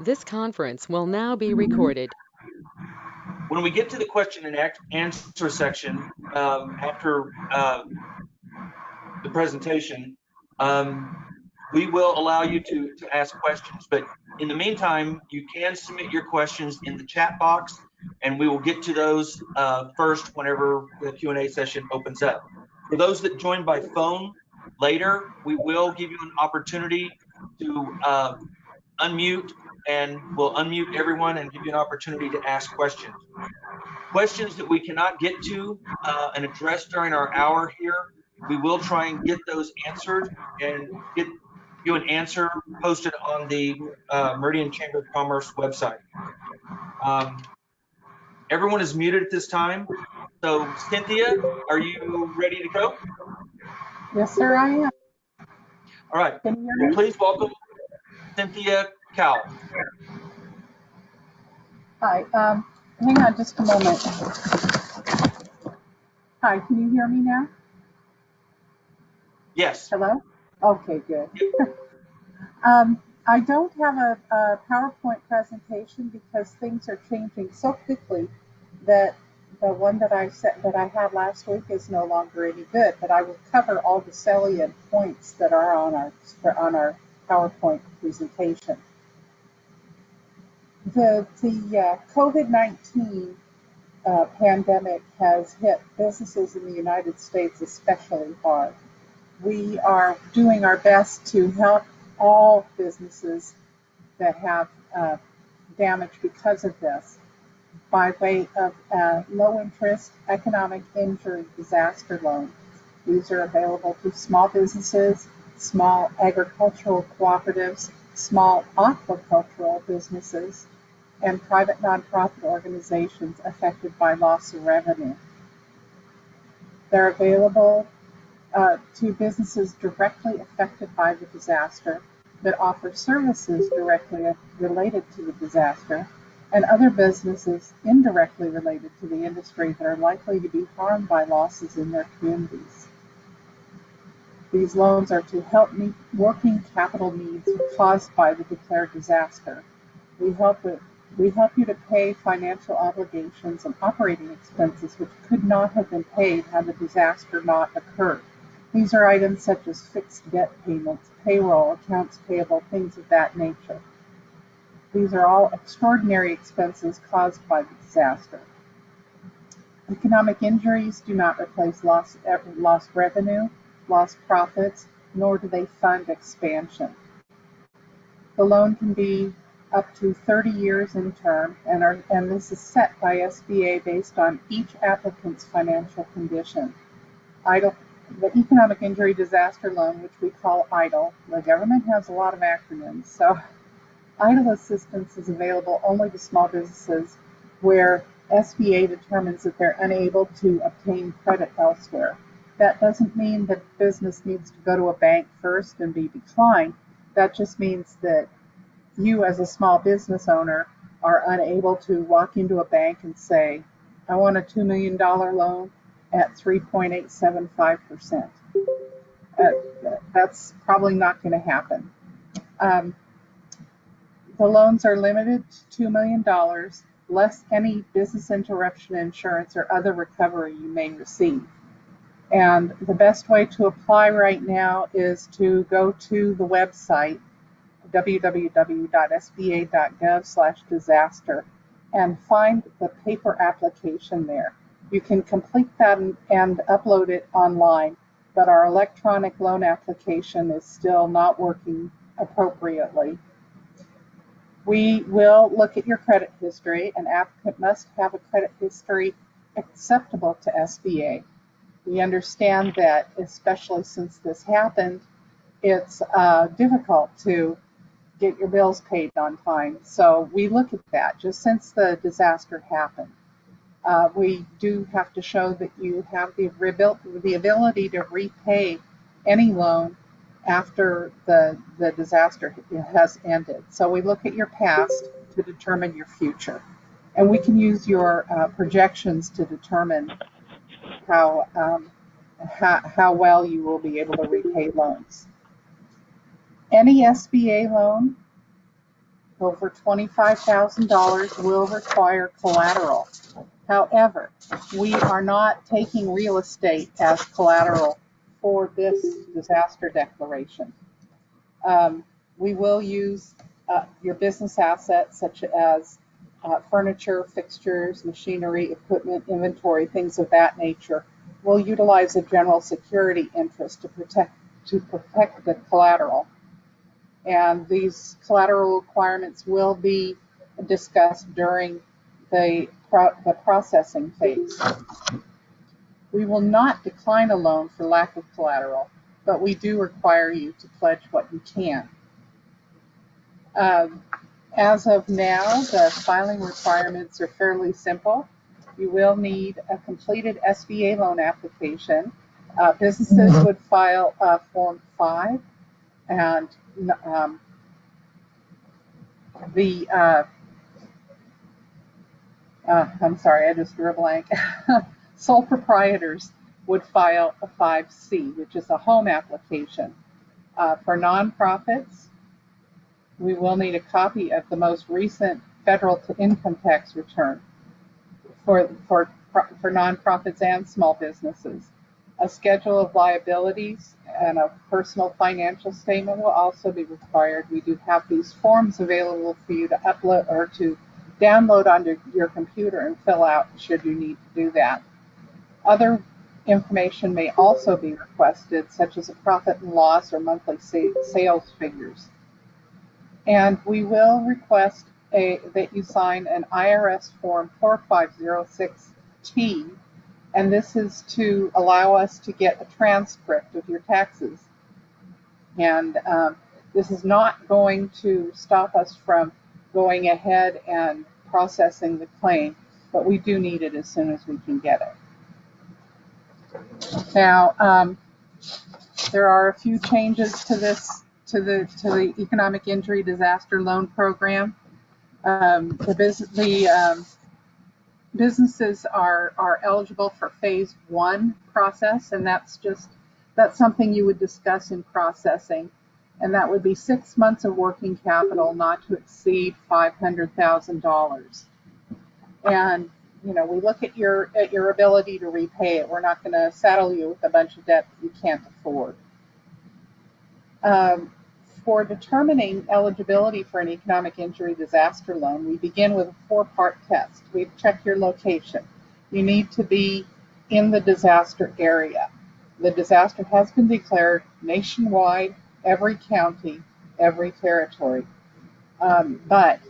This conference will now be recorded. When we get to the question and answer section um, after uh, the presentation, um, we will allow you to, to ask questions. But in the meantime, you can submit your questions in the chat box, and we will get to those uh, first whenever the Q&A session opens up. For those that join by phone later, we will give you an opportunity to uh, unmute and we'll unmute everyone and give you an opportunity to ask questions. Questions that we cannot get to uh, and address during our hour here, we will try and get those answered and get you an answer posted on the uh, Meridian Chamber of Commerce website. Um, everyone is muted at this time. So Cynthia, are you ready to go? Yes, sir, I am. All right. Can you hear me? Please welcome Cynthia Cowell. Hi, um, hang on just a moment. Hi, can you hear me now? Yes. Hello? Okay, good. Um, I don't have a, a PowerPoint presentation because things are changing so quickly that the one that I set, that I had last week is no longer any good, but I will cover all the salient points that are on our, on our PowerPoint presentation. The, the uh, COVID-19 uh, pandemic has hit businesses in the United States especially hard. We are doing our best to help all businesses that have uh, damage because of this by way of uh, low interest economic injury disaster loans. These are available to small businesses, small agricultural cooperatives, small aquacultural businesses, and private nonprofit organizations affected by loss of revenue. They're available uh, to businesses directly affected by the disaster that offer services directly related to the disaster and other businesses indirectly related to the industry that are likely to be harmed by losses in their communities. These loans are to help meet working capital needs caused by the declared disaster. We help with we help you to pay financial obligations and operating expenses which could not have been paid had the disaster not occurred. These are items such as fixed debt payments, payroll, accounts payable, things of that nature. These are all extraordinary expenses caused by the disaster. Economic injuries do not replace lost, eh, lost revenue, lost profits, nor do they fund expansion. The loan can be up to 30 years in term, and, are, and this is set by SBA based on each applicant's financial condition. EIDL the Economic Injury Disaster Loan, which we call EIDL. The government has a lot of acronyms, so EIDL assistance is available only to small businesses where SBA determines that they're unable to obtain credit elsewhere. That doesn't mean that business needs to go to a bank first and be declined. That just means that you, as a small business owner, are unable to walk into a bank and say, I want a $2 million loan at 3.875%. Uh, that's probably not going to happen. Um, the loans are limited to $2 million, less any business interruption insurance or other recovery you may receive. And the best way to apply right now is to go to the website www.sba.gov/disaster and find the paper application there. You can complete that and, and upload it online, but our electronic loan application is still not working appropriately. We will look at your credit history. An applicant must have a credit history acceptable to SBA. We understand that, especially since this happened, it's uh, difficult to get your bills paid on time. So we look at that just since the disaster happened. Uh, we do have to show that you have the, the ability to repay any loan after the, the disaster has ended. So we look at your past to determine your future. And we can use your uh, projections to determine how, um, how, how well you will be able to repay loans. Any SBA loan over $25,000 will require collateral. However, we are not taking real estate as collateral for this disaster declaration. Um, we will use uh, your business assets such as uh, furniture, fixtures, machinery, equipment, inventory, things of that nature. We'll utilize a general security interest to protect to protect the collateral. And these collateral requirements will be discussed during the, pro the processing phase. We will not decline a loan for lack of collateral, but we do require you to pledge what you can. Um, as of now, the filing requirements are fairly simple. You will need a completed SBA loan application. Uh, businesses would file uh, Form 5 and um, the, uh, uh, I'm sorry, I just drew a blank. Sole proprietors would file a 5C, which is a home application. Uh, for nonprofits, we will need a copy of the most recent federal income tax return for, for, for nonprofits and small businesses. A schedule of liabilities and a personal financial statement will also be required. We do have these forms available for you to upload or to download onto your computer and fill out should you need to do that. Other information may also be requested, such as a profit and loss or monthly sales figures. And we will request a, that you sign an IRS Form 4506T, and this is to allow us to get a transcript of your taxes. And um, this is not going to stop us from going ahead and processing the claim, but we do need it as soon as we can get it. Now, um, there are a few changes to this to the to the economic injury disaster loan program. Um, the the um, businesses are are eligible for phase one process, and that's just that's something you would discuss in processing, and that would be six months of working capital, not to exceed five hundred thousand dollars. And you know, we look at your at your ability to repay it. We're not going to saddle you with a bunch of debt that you can't afford. Um, for determining eligibility for an economic injury disaster loan, we begin with a four-part test. We check your location. You need to be in the disaster area. The disaster has been declared nationwide, every county, every territory. Um, but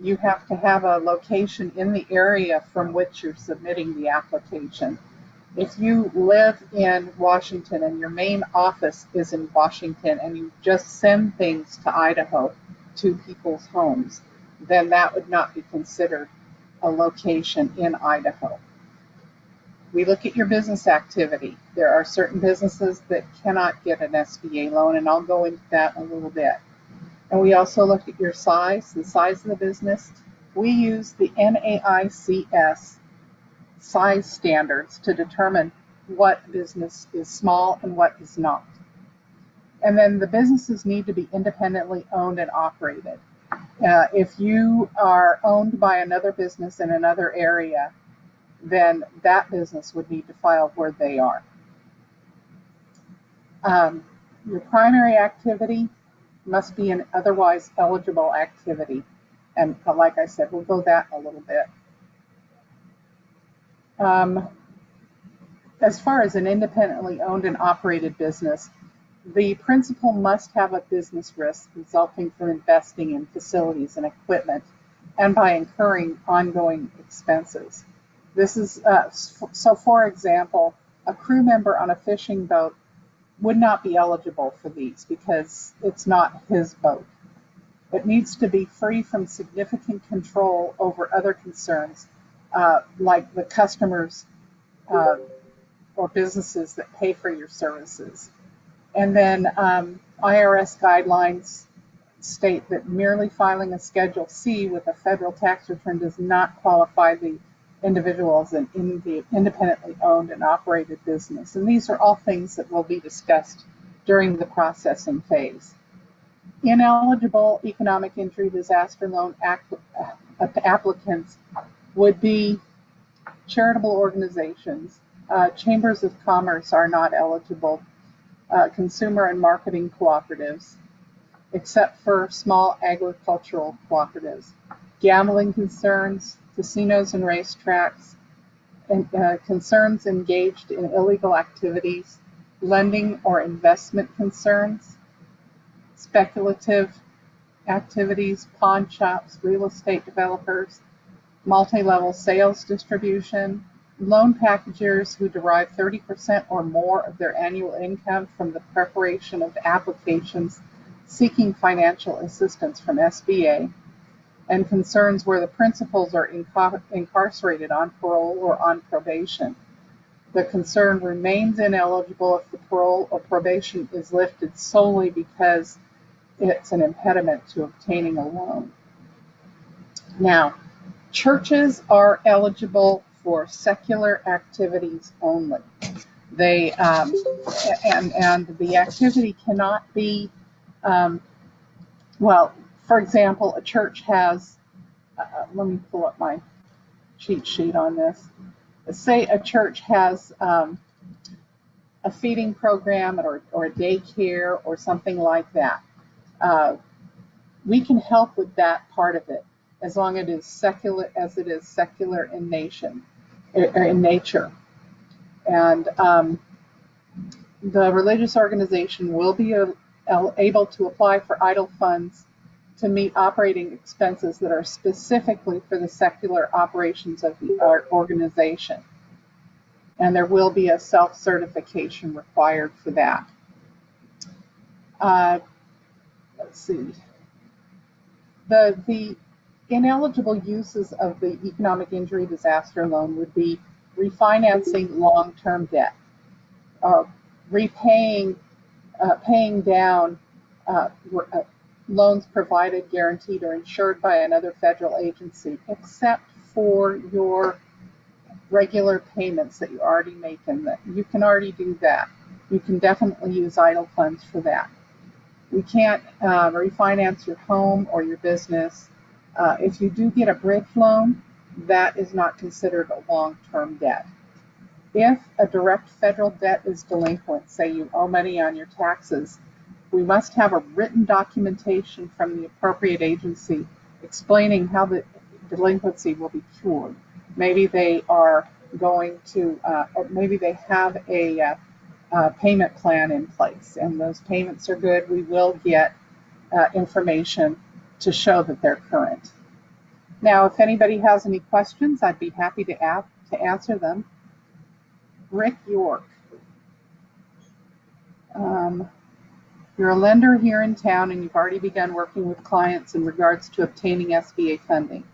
you have to have a location in the area from which you're submitting the application. If you live in Washington and your main office is in Washington and you just send things to Idaho to people's homes, then that would not be considered a location in Idaho. We look at your business activity. There are certain businesses that cannot get an SBA loan, and I'll go into that a little bit. And we also look at your size, the size of the business. We use the NAICS size standards to determine what business is small and what is not. And then the businesses need to be independently owned and operated. Uh, if you are owned by another business in another area, then that business would need to file where they are. Um, your primary activity must be an otherwise eligible activity. And uh, like I said, we'll go that a little bit. Um, as far as an independently owned and operated business, the principal must have a business risk resulting from investing in facilities and equipment and by incurring ongoing expenses. This is, uh, so for example, a crew member on a fishing boat would not be eligible for these because it's not his boat. It needs to be free from significant control over other concerns, uh, like the customers uh, or businesses that pay for your services. And then um, IRS guidelines state that merely filing a Schedule C with a federal tax return does not qualify the individual as an independently owned and operated business. And these are all things that will be discussed during the processing phase. ineligible economic injury disaster loan uh, applicants would be charitable organizations. Uh, chambers of commerce are not eligible. Uh, consumer and marketing cooperatives, except for small agricultural cooperatives. Gambling concerns, casinos and racetracks, and uh, concerns engaged in illegal activities, lending or investment concerns, speculative activities, pawn shops, real estate developers, multi-level sales distribution, loan packagers who derive 30% or more of their annual income from the preparation of applications seeking financial assistance from SBA, and concerns where the principals are incar- incarcerated on parole or on probation. The concern remains ineligible if the parole or probation is lifted solely because it's an impediment to obtaining a loan. Now, churches are eligible for secular activities only. They um, and and the activity cannot be um, well. For example, a church has. Uh, let me pull up my cheat sheet on this. Say a church has um, a feeding program or, or a daycare or something like that. Uh, we can help with that part of it as long as it is secular as it is secular in nation in nature. And um, the religious organization will be able to apply for EIDL funds to meet operating expenses that are specifically for the secular operations of the organization. And there will be a self-certification required for that. Uh, let's see. The, the ineligible uses of the economic injury disaster loan would be refinancing long-term debt, uh, repaying, uh, paying down uh, uh, loans provided, guaranteed, or insured by another federal agency, except for your regular payments that you already make in that. You can already do that. You can definitely use EIDL funds for that. You can't uh, refinance your home or your business uh, if you do get a bridge loan, that is not considered a long-term debt. If a direct federal debt is delinquent, say you owe money on your taxes, we must have a written documentation from the appropriate agency explaining how the delinquency will be cured. Maybe they are going to, uh, or maybe they have a uh, uh, payment plan in place and those payments are good. We will get uh, information to show that they're current. Now, if anybody has any questions, I'd be happy to, ask, to answer them. Rick York. Um, you're a lender here in town and you've already begun working with clients in regards to obtaining SBA funding.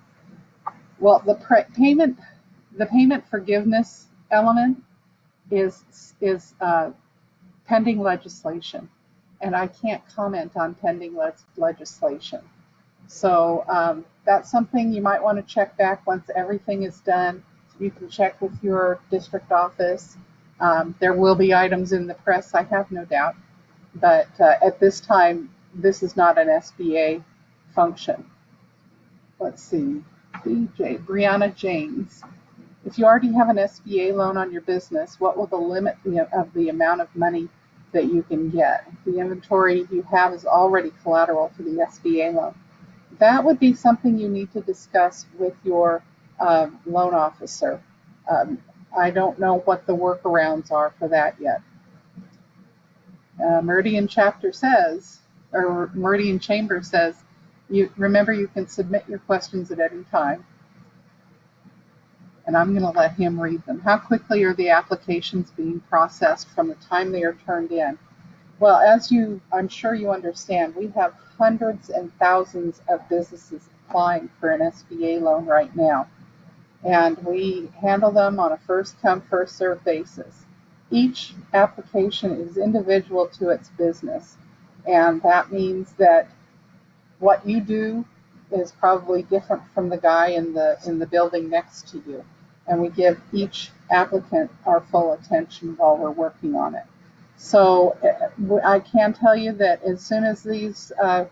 Well, the payment, the payment forgiveness element is is uh, pending legislation, and I can't comment on pending le legislation. So um, that's something you might want to check back once everything is done. You can check with your district office. Um, there will be items in the press, I have no doubt. But uh, at this time, this is not an SBA function. Let's see. BJ, Brianna James. If you already have an SBA loan on your business, what will the limit of the amount of money that you can get? The inventory you have is already collateral for the SBA loan that would be something you need to discuss with your um, loan officer. Um, I don't know what the workarounds are for that yet. Uh, Meridian chapter says, or Meridian chamber says, you remember you can submit your questions at any time. And I'm going to let him read them. How quickly are the applications being processed from the time they are turned in? Well, as you, I'm sure you understand, we have hundreds and thousands of businesses applying for an SBA loan right now. And we handle them on a first come, first served basis. Each application is individual to its business. And that means that what you do is probably different from the guy in the in the building next to you. And we give each applicant our full attention while we're working on it. So I can tell you that as soon as these uh,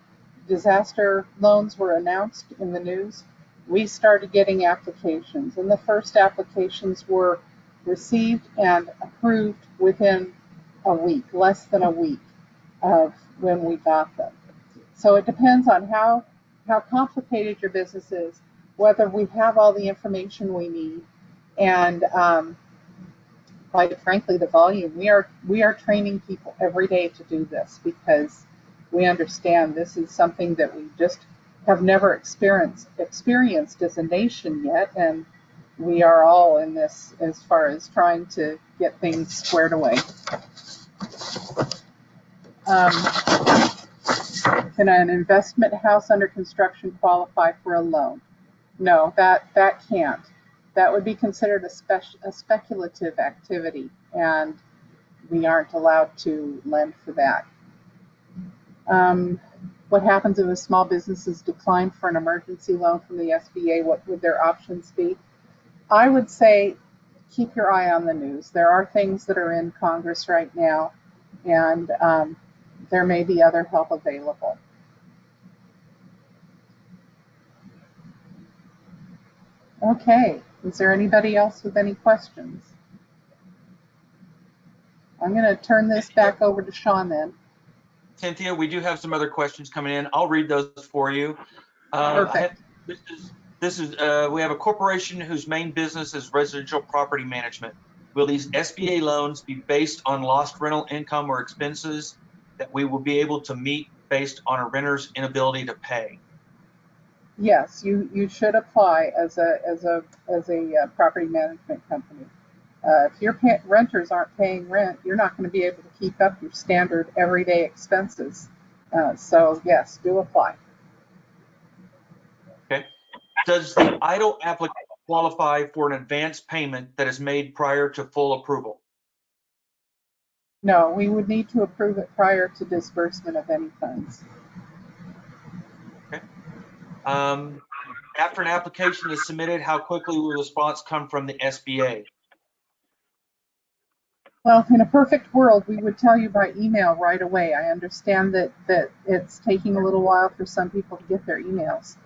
disaster loans were announced in the news, we started getting applications. And the first applications were received and approved within a week, less than a week of when we got them. So it depends on how, how complicated your business is, whether we have all the information we need, and um, quite frankly, the volume. We are we are training people every day to do this because we understand this is something that we just have never experienced experienced as a nation yet, and we are all in this as far as trying to get things squared away. Um, can an investment house under construction qualify for a loan? No, that that can't. That would be considered a, spec, a speculative activity, and we aren't allowed to lend for that. Um, what happens if a small business is declined for an emergency loan from the SBA? What would their options be? I would say keep your eye on the news. There are things that are in Congress right now, and um, there may be other help available. Okay, is there anybody else with any questions? I'm going to turn this back over to Sean then. Cynthia, we do have some other questions coming in. I'll read those for you. Uh, I This is, this is, uh, we have a corporation whose main business is residential property management. Will these SBA loans be based on lost rental income or expenses that we will be able to meet based on a renter's inability to pay? Yes, you, you should apply as a, as a, as a uh, property management company. Uh, if your pa- renters aren't paying rent, you're not going to be able to keep up your standard everyday expenses. Uh, so yes, do apply. Okay. Does the EIDL applicant qualify for an advance payment that is made prior to full approval? No, we would need to approve it prior to disbursement of any funds. Um, After an application is submitted, how quickly will response come from the SBA? Well, in a perfect world, we would tell you by email right away. I understand that, that it's taking a little while for some people to get their emails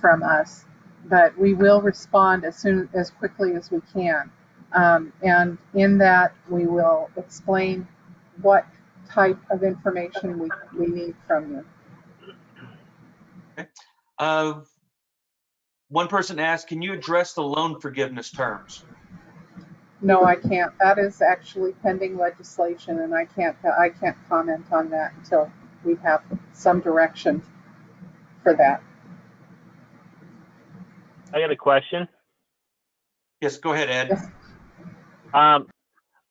from us, but we will respond as soon, as quickly as we can. Um, and in that, we will explain what type of information we, we need from you. Uh, One person asked, can you address the loan forgiveness terms? No, I can't. That is actually pending legislation, and I can't, I can't comment on that until we have some direction for that. I got a question. Yes, go ahead, Ed. Yes. Um,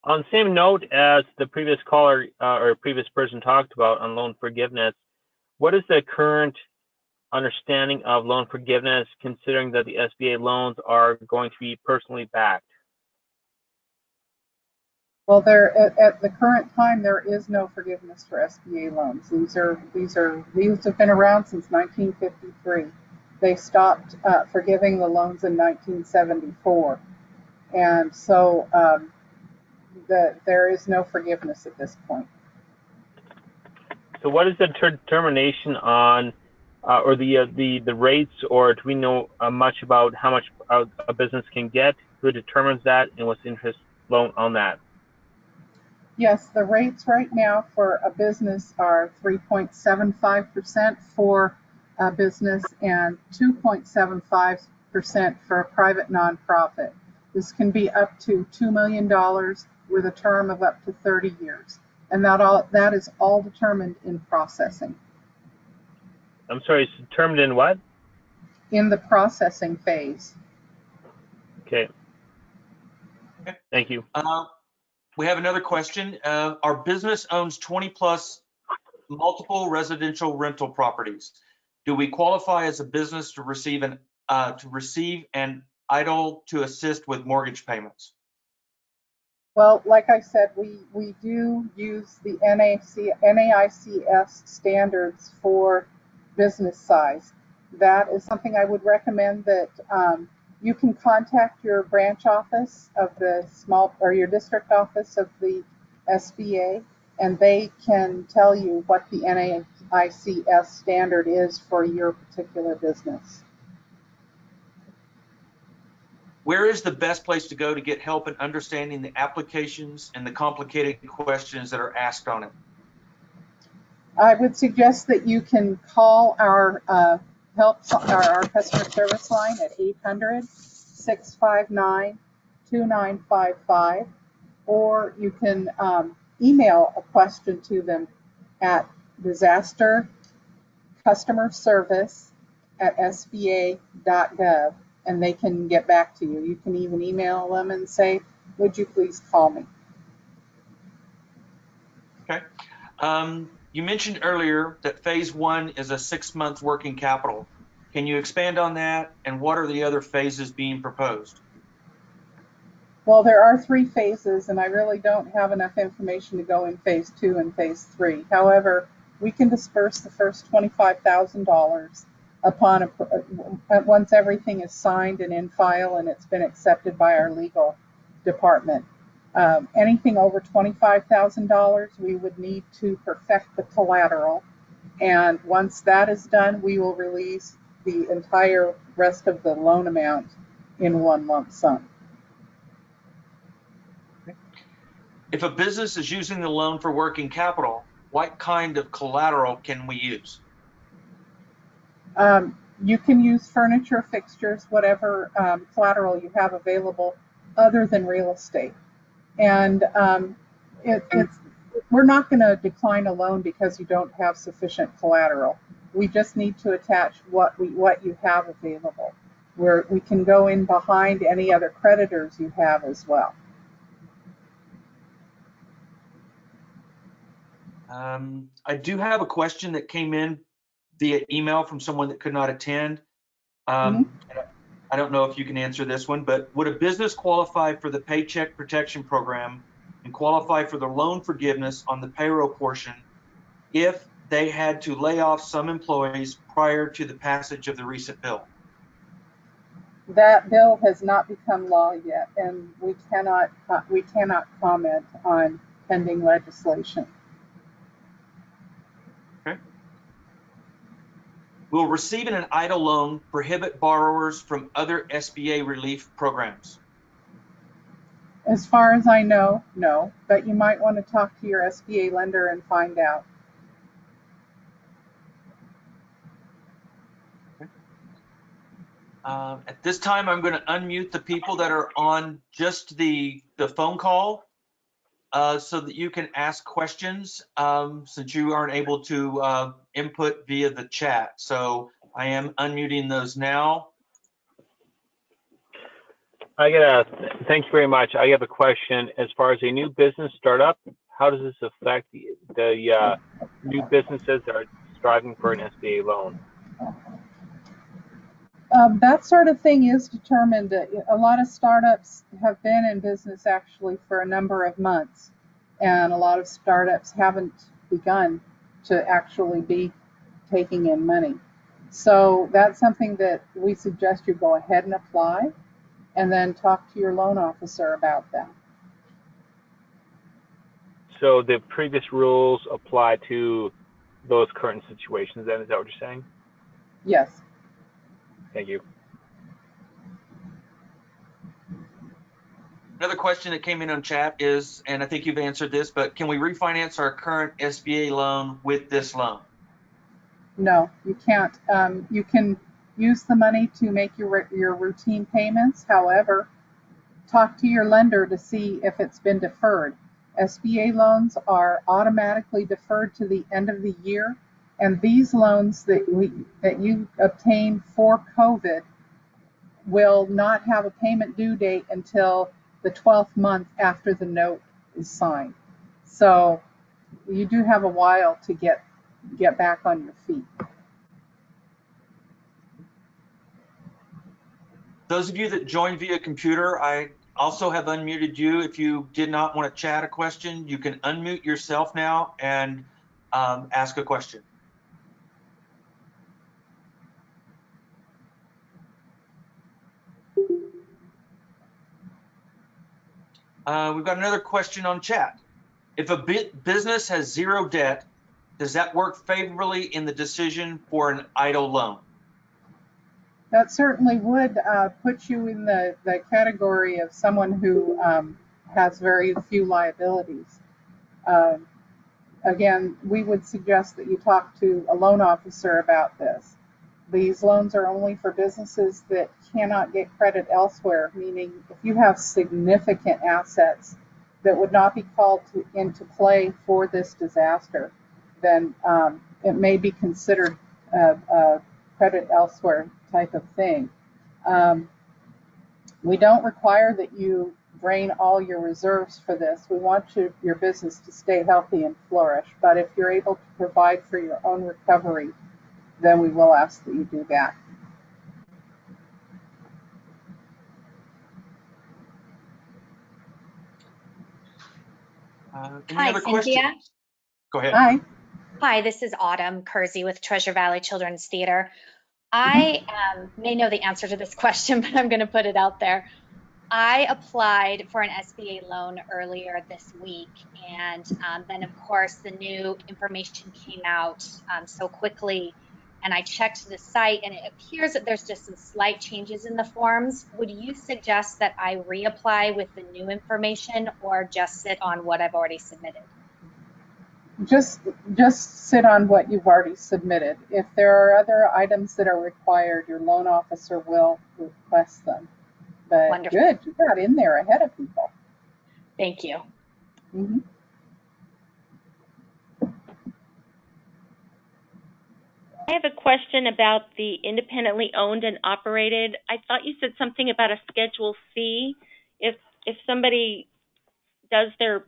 on the same note as the previous caller uh, or previous person talked about on loan forgiveness, what is the current understanding of loan forgiveness, considering that the SBA loans are going to be personally backed? Well, there, at, at the current time, there is no forgiveness for SBA loans. These are, these are, these have been around since 1953. They stopped uh, forgiving the loans in 1974. And so, um, the, there is no forgiveness at this point. So, what is the ter- determination on, uh, or the uh, the the rates, or do we know uh, much about how much a, business can get? Who determines that, and what's interest loan on that? Yes, the rates right now for a business are 3.75% for a business and 2.75% for a private nonprofit. This can be up to $2 million with a term of up to 30 years. And that all that is all determined in processing. I'm sorry, it's determined in what? In the processing phase. Okay. Okay. Thank you. Uh, We have another question. Uh, Our business owns 20 plus multiple residential rental properties. Do we qualify as a business to receive an, uh, to receive an EIDL to assist with mortgage payments? Well, like I said, we, we do use the NAC, NAICS standards for business size. That is something I would recommend that um, you can contact your branch office of the small or your district office of the SBA and they can tell you what the NAICS standard is for your particular business. Where is the best place to go to get help in understanding the applications and the complicated questions that are asked on it? I would suggest that you can call our uh, help, our, our customer service line at 800 659 2955, or you can um, email a question to them at disaster customer service at sba.gov and they can get back to you. You can even email them and say, would you please call me? Okay. Um, you mentioned earlier that phase one is a six month working capital. Can you expand on that and what are the other phases being proposed? Well, there are three phases, and I really don't have enough information to go in phase two and phase three. However, we can disperse the first $25,000 upon a, uh, once everything is signed and in file and it's been accepted by our legal department. Um, anything over $25,000, we would need to perfect the collateral. And once that is done, we will release the entire rest of the loan amount in one lump sum. If a business is using the loan for working capital, what kind of collateral can we use? Um, you can use furniture, fixtures, whatever um, collateral you have available other than real estate. And um, it, it's, we're not going to decline a loan because you don't have sufficient collateral. We just need to attach what we what you have available. Where we can go in behind any other creditors you have as well. Um, I do have a question that came in via email from someone that could not attend. Um, I don't know if you can answer this one, but would a business qualify for the Paycheck Protection Program and qualify for the loan forgiveness on the payroll portion if they had to lay off some employees prior to the passage of the recent bill? That bill has not become law yet, and we cannot uh, we cannot comment on pending legislation. Will receiving an EIDL loan prohibit borrowers from other SBA relief programs? As far as I know, no, but you might want to talk to your SBA lender and find out. Uh, at this time, I'm going to unmute the people that are on just the, the phone call uh, so that you can ask questions um, since you aren't able to uh, input via the chat. So I am unmuting those now. I got a, thank you very much. I have a question. As far as a new business startup, how does this affect the, the uh, new businesses that are striving for an SBA loan? Um, that sort of thing is determined. A lot of startups have been in business actually for a number of months, and a lot of startups haven't begun to actually be taking in money. So that's something that we suggest you go ahead and apply and then talk to your loan officer about that. So the previous rules apply to those current situations then, is that what you're saying? Yes. Thank you. Another question that came in on chat is, and I think you've answered this, but can we refinance our current SBA loan with this loan? No, you can't. Um, you can use the money to make your your routine payments. However, talk to your lender to see if it's been deferred. SBA loans are automatically deferred to the end of the year and these loans that we that you obtain for COVID will not have a payment due date until the 12th month after the note is signed. So you do have a while to get get back on your feet. Those of you that joined via computer, I also have unmuted you. If you did not want to chat a question, you can unmute yourself now and um, ask a question. Uh, we've got another question on chat. if a bu- business has zero debt, does that work favorably in the decision for an EIDL loan? That certainly would uh, put you in the, the category of someone who um, has very few liabilities. Um, again, we would suggest that you talk to a loan officer about this. These loans are only for businesses that cannot get credit elsewhere, meaning if you have significant assets that would not be called to, into play for this disaster, then um, it may be considered a, a credit elsewhere type of thing. Um, we don't require that you drain all your reserves for this. We want you, your business to stay healthy and flourish. But if you're able to provide for your own recovery, then we will ask that you do that. Uh, Any Hi, other Cynthia. questions? Go ahead. Hi. Hi, this is Autumn Kersey with Treasure Valley Children's Theater. I um, may know the answer to this question, but I'm going to put it out there. I applied for an SBA loan earlier this week, and um, then, of course, the new information came out um, so quickly. And I checked the site, and it appears that there's just some slight changes in the forms. Would you suggest that I reapply with the new information or just sit on what I've already submitted? Just just sit on what you've already submitted. If there are other items that are required, your loan officer will request them. But Wonderful. good, you got in there ahead of people. Thank you. hmm I have a question about the independently owned and operated. I thought you said something about a Schedule C. If if somebody does their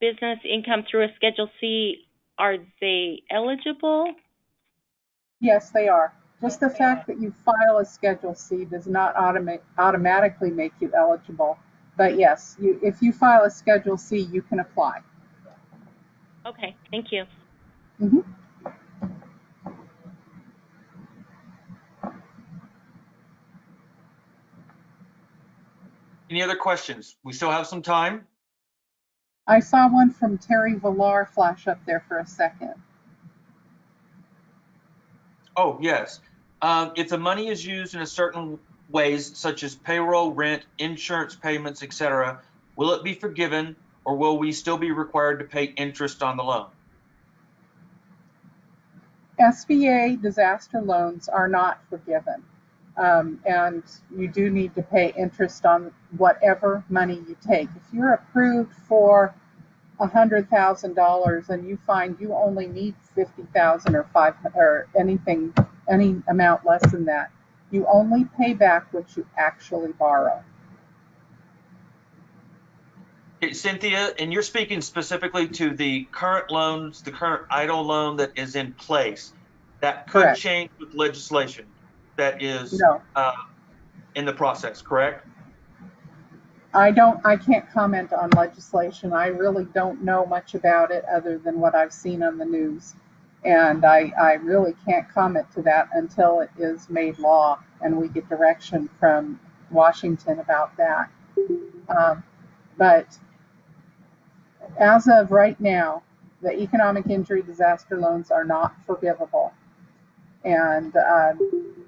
business income through a Schedule C, are they eligible? Yes, they are. Just the fact that you file a Schedule C does not automa- automatically make you eligible. But yes, you, if you file a Schedule C, you can apply. Okay, thank you. hmm Any other questions? We still have some time. I saw one from Terry Villar flash up there for a second. Oh, yes. Um, if the money is used in a certain ways, such as payroll, rent, insurance payments, etc., will it be forgiven or will we still be required to pay interest on the loan? SBA disaster loans are not forgiven. Um, and you do need to pay interest on whatever money you take. If you're approved for $100,000 and you find you only need 50,000 or five or anything, any amount less than that, you only pay back what you actually borrow. Okay, Cynthia, and you're speaking specifically to the current loans, the current EIDL loan that is in place. That could Correct. change with legislation that is No, uh, in the process, correct? I don't, I can't comment on legislation. I really don't know much about it other than what I've seen on the news. And I, I really can't comment to that until it is made law and we get direction from Washington about that. Um, but as of right now, the economic injury disaster loans are not forgivable. And uh,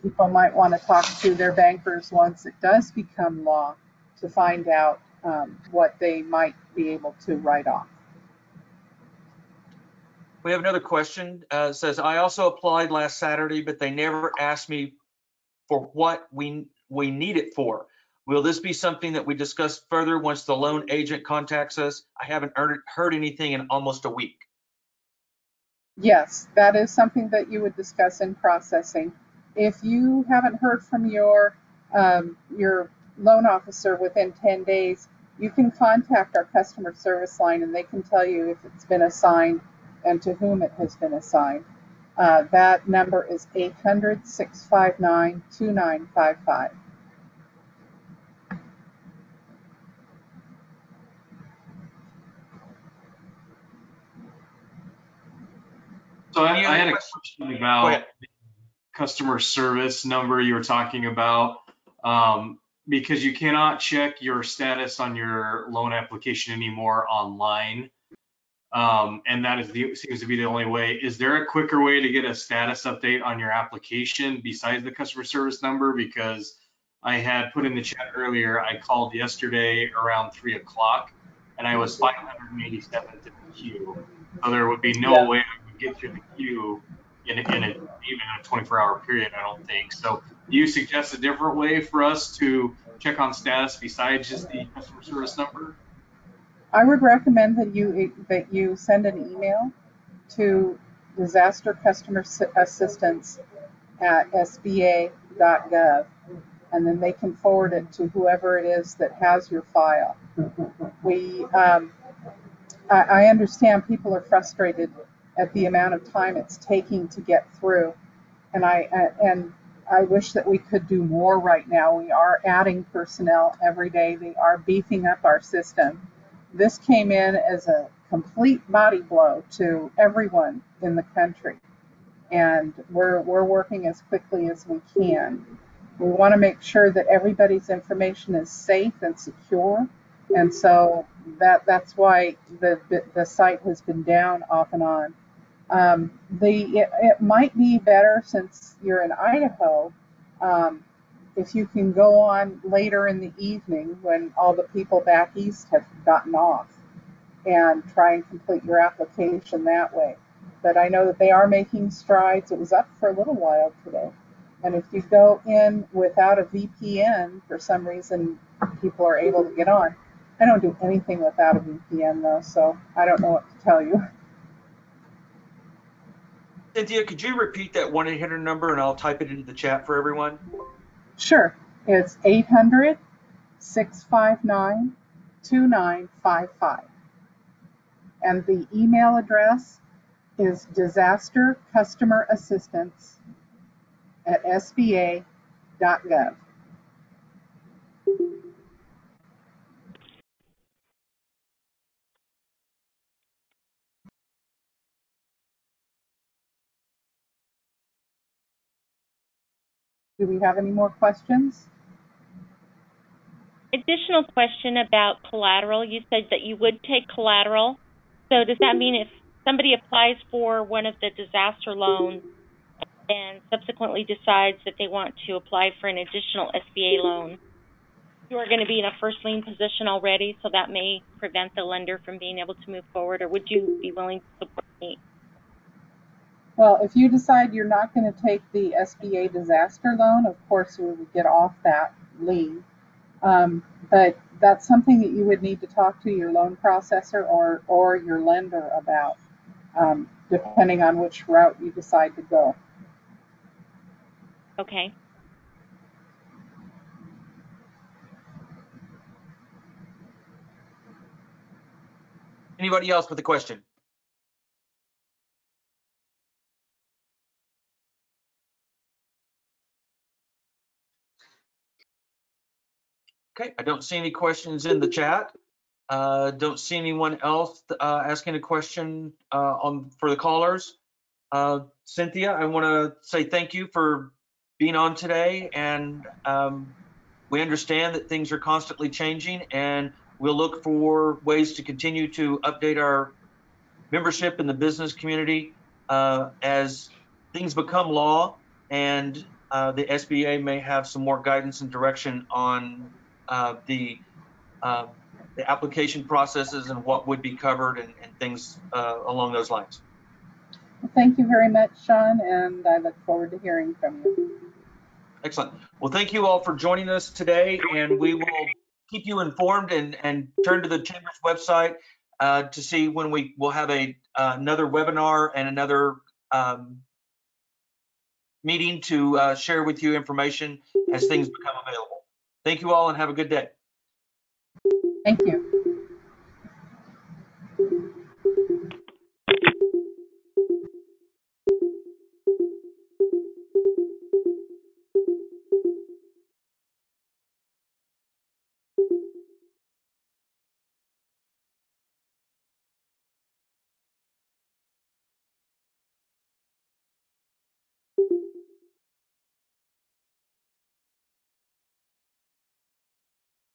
people might want to talk to their bankers once it does become law to find out um, what they might be able to write off. We have another question. Uh, says, I also applied last Saturday, but they never asked me for what we, we need it for. Will this be something that we discuss further once the loan agent contacts us? I haven't heard, heard anything in almost a week. Yes, that is something that you would discuss in processing. If you haven't heard from your um, your loan officer within 10 days, you can contact our customer service line and they can tell you if it's been assigned and to whom it has been assigned. Uh, that number is 800 659 2955. So I, I had a question about the customer service number you were talking about. Um, because you cannot check your status on your loan application anymore online. Um, and that is the, seems to be the only way. Is there a quicker way to get a status update on your application besides the customer service number? Because I had put in the chat earlier, I called yesterday around three o'clock and I was 587th in the queue. So there would be no Yeah. way I get through the queue in, a- in a, even a 24 hour period, I don't think. So do you suggest a different way for us to check on status besides just the customer service number? I would recommend that you that you send an email to disaster customer assistance at sba.gov and then they can forward it to whoever it is that has your file. We, um, I, I understand people are frustrated at the amount of time it's taking to get through, and I uh, and I wish that we could do more right now. We are adding personnel every day. They are beefing up our system. This came in as a complete body blow to everyone in the country, and we're we're working as quickly as we can. We want to make sure that everybody's information is safe and secure, and so that that's why the the, the site has been down off and on. Um, the it, it might be better since you're in Idaho, um, if you can go on later in the evening when all the people back east have gotten off, and try and complete your application that way. But I know that they are making strides. It was up for a little while today. And if you go in without a VPN, for some reason, people are able to get on. I don't do anything without a VPN though, so I don't know what to tell you. Cynthia, could you repeat that 1 800 number and I'll type it into the chat for everyone? Sure, it's 800 659 2955. And the email address is disaster customer assistance at sba.gov. Do we have any more questions? Additional question about collateral. You said that you would take collateral. So does that mean if somebody applies for one of the disaster loans and subsequently decides that they want to apply for an additional SBA loan, you are going to be in a first lien position already, so that may prevent the lender from being able to move forward, or would you be willing to support me? Well, if you decide you're not going to take the SBA disaster loan, of course we would get off that lien. Um, but that's something that you would need to talk to your loan processor or, or your lender about, um, depending on which route you decide to go. Okay. Anybody else with a question? Okay, I don't see any questions in the chat. Uh, don't see anyone else uh, asking a question uh, on for the callers. Uh, Cynthia, I want to say thank you for being on today, and um, we understand that things are constantly changing, and we'll look for ways to continue to update our membership in the business community uh, as things become law and uh, the SBA may have some more guidance and direction on uh, the uh, the application processes and what would be covered and, and things uh, along those lines. Well, thank you very much, Sean, and I look forward to hearing from you. Excellent. Well, thank you all for joining us today, and we will keep you informed and, and turn to the Chamber's website uh, to see when we will have a uh, another webinar and another um, meeting to uh, share with you information as things become available. Thank you all and have a good day. Thank you.